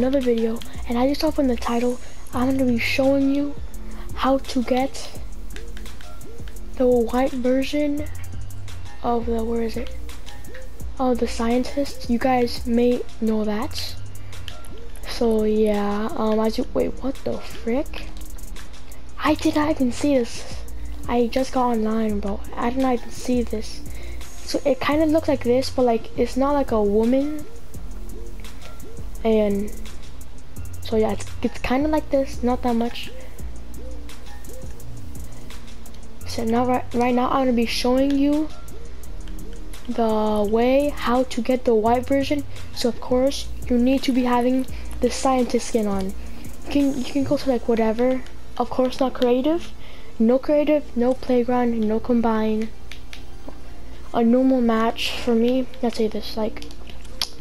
another video and I just saw from the title. I'm going to be showing you how to get the white version of the where is it? Oh the scientist you guys may know that. So yeah um I just wait what the frick? I did not even see this. I just got online bro. I did not even see this. So it kind of looks like this but like it's not like a woman. And so yeah it's, it's kind of like this not that much. So now right, right now I'm gonna be showing you the way how to get the white version. So of course you need to be having the scientist skin on. You can you can go to like whatever. Of course not creative. No creative no playground no combine. A normal match for me let's say this like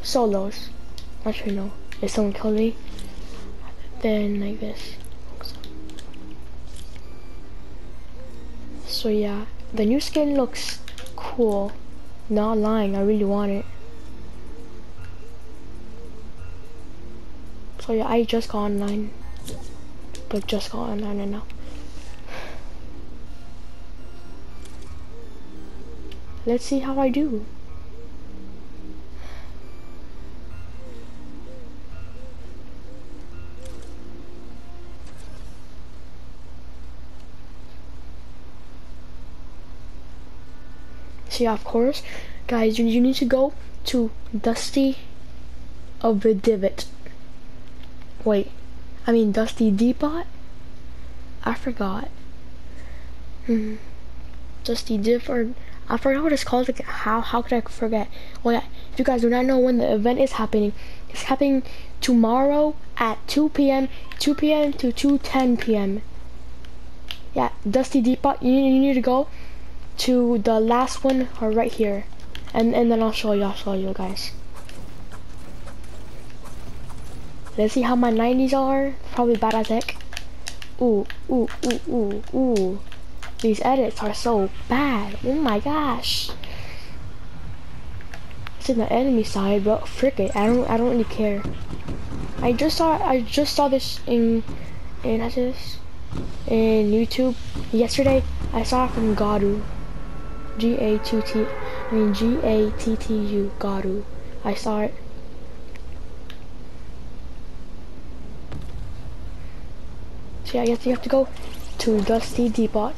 solos. Actually, no. If someone killed me, then like this. So yeah, the new skin looks cool. Not lying, I really want it. So yeah, I just got online. But just got online right now. Let's see how I do. Of course, guys, you, you need to go to Dusty of the Divot. Wait, I mean Dusty Depot? I forgot. Hmm. Dusty Divot. I forgot what it's called. Like, how how could I forget? Well, yeah, if you guys do not know when the event is happening, it's happening tomorrow at 2 p.m. 2 p.m. to 2:10 p.m. Yeah, Dusty Depot. You, you need to go to the last one or right here. And and then I'll show you I'll show you guys. Let's see how my 90s are. Probably bad as heck. Ooh ooh ooh ooh ooh. These edits are so bad. Oh my gosh. It's in the enemy side but frick it. I don't I don't really care. I just saw I just saw this in in this? In YouTube. Yesterday I saw it from Godu G-A-T-T, I mean G-A-T-T-U, Garu. I saw it. So yeah, I guess you have to go to Dusty Depot.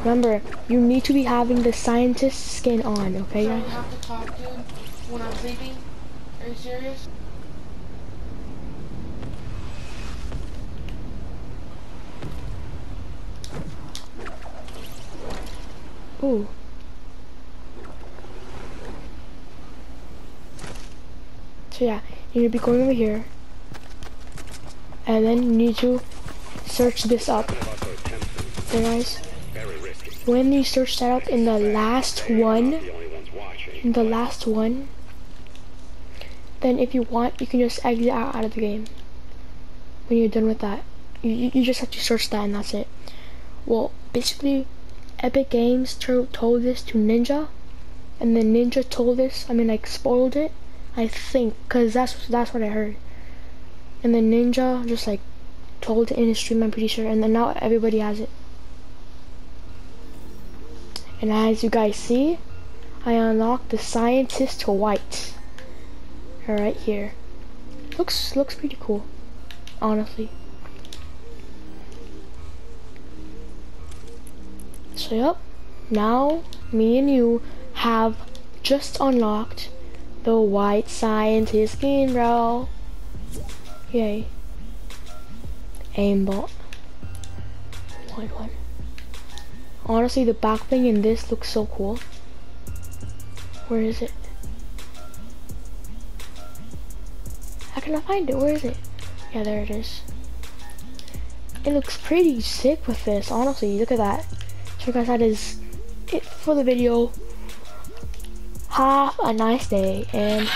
Remember, you need to be having the scientist skin on, okay? I have to talk, dude, when I'm sleeping? Are you serious? So yeah, you need to be going over here. And then you need to search this up. Guys. When you search that up in the last one, in the last one, then if you want, you can just exit out, out of the game. When you're done with that. You, you just have to search that and that's it. Well, basically, Epic Games told this to Ninja, and then Ninja told this. I mean, like spoiled it. I think, cause that's that's what I heard. And then Ninja just like told it in his stream. I'm pretty sure, and then now everybody has it. And as you guys see, I unlocked the Scientist to White. Right here. Looks looks pretty cool, honestly. So yep, now me and you have just unlocked the white scientist skin, bro. Yay. Aimbot. White one. Honestly, the back thing in this looks so cool. Where is it? How can I find it? Where is it? Yeah, there it is. It looks pretty sick with this, honestly. Look at that. So guys, that is it for the video. Have a nice day and